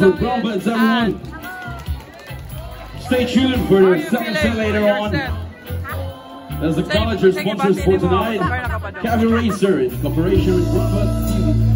applause for everyone. Stay tuned for the second set later on. As the college are sponsors for tonight, Cafe Racer in cooperation with Prophets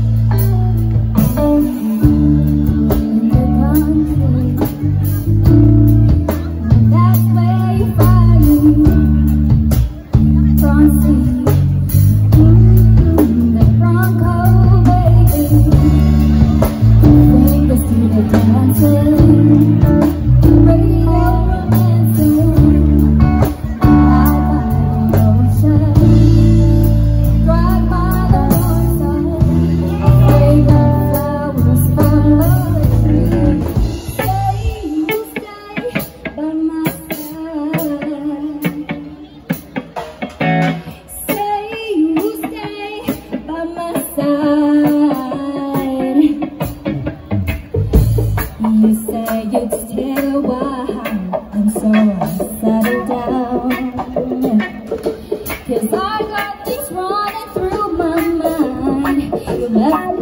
So I'm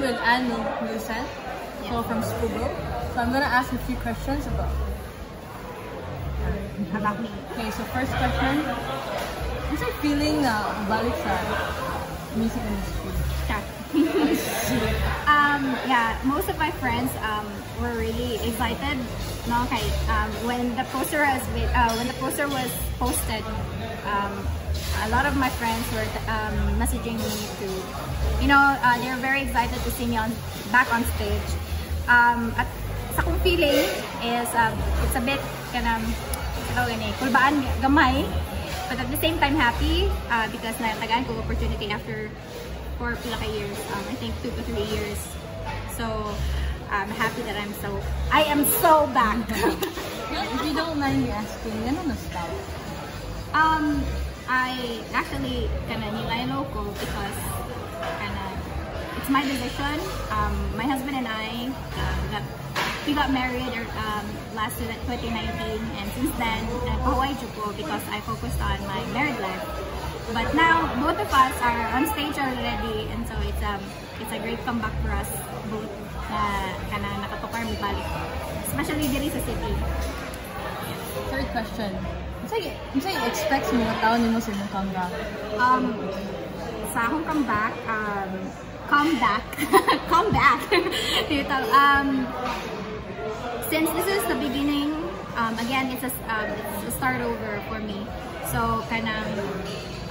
with Annie Lucen, so from school. So I'm gonna ask a few questions about About me. Okay, so first question. What's your feeling na balik sa music industry? um, yeah, most of my friends um, were really excited. No, okay. Um, when the poster was uh, when the poster was posted, um, a lot of my friends were um, messaging me to, you know, uh, they're very excited to see me on back on stage. Um, at sa kong feeling is um, it's a bit kanang ano gani gamay but at the same time happy uh, because natagaan ko opportunity after for pila ka years um, I think two to three years. So I'm happy that I'm so I am so back. If you don't mind me asking, ano na stop? um I actually kinda nilaylo ko because kinda it's my decision. Um, we got married um, last year, 2019 and since then nagpahuway ko because I focused on my married life but now both of us are on stage already and so it's um it's a great comeback for us both na kana nakatukar mi balik especially diri sa city Third question. Y- unsa you expect sa mga tao nimo sa imong comeback? um, sa akong comeback, um, comeback, comeback, dito, um, since this is the beginning, um, again, it's a, um, it's a start over for me. So, kind of,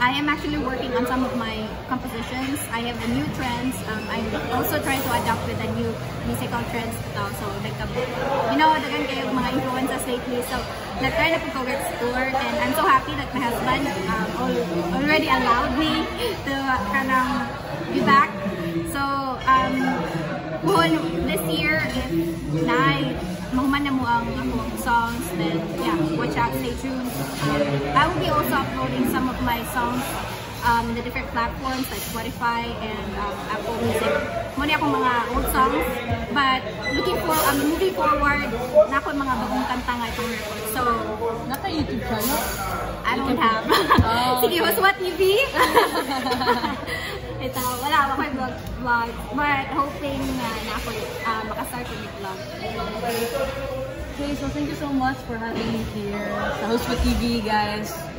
I am actually working on some of my compositions. I have the new trends. Um, I'm also trying to adapt with the new musical trends. Uh, so, like, um, you know, dagan kayo mga influences lately. So, nag-try na po ko and I'm so happy that my husband um, already allowed me to uh, kind of be back. So, um, this year, if na mahuman na mo ang akong songs, then yeah, watch out, stay tuned. Um, I will be also uploading some of my songs um, the different platforms like Spotify and um, Apple Music. Muna akong mga old songs, but looking for, um, moving forward, na ako mga bagong kanta nga itong record. So, Naka YouTube channel? I don't have. Oh, Sige, was what TV? Ito, wala ako may vlog, vlog. But hoping na na ako uh, makastart with vlog. Okay, so thank you so much for having me here sa Hostful TV, guys.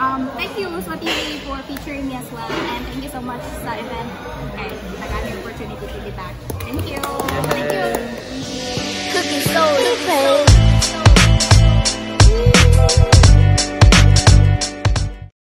Um, thank you, Lusma TV, for featuring me as well. And thank you so much sa event. got the opportunity to be back. Thank you!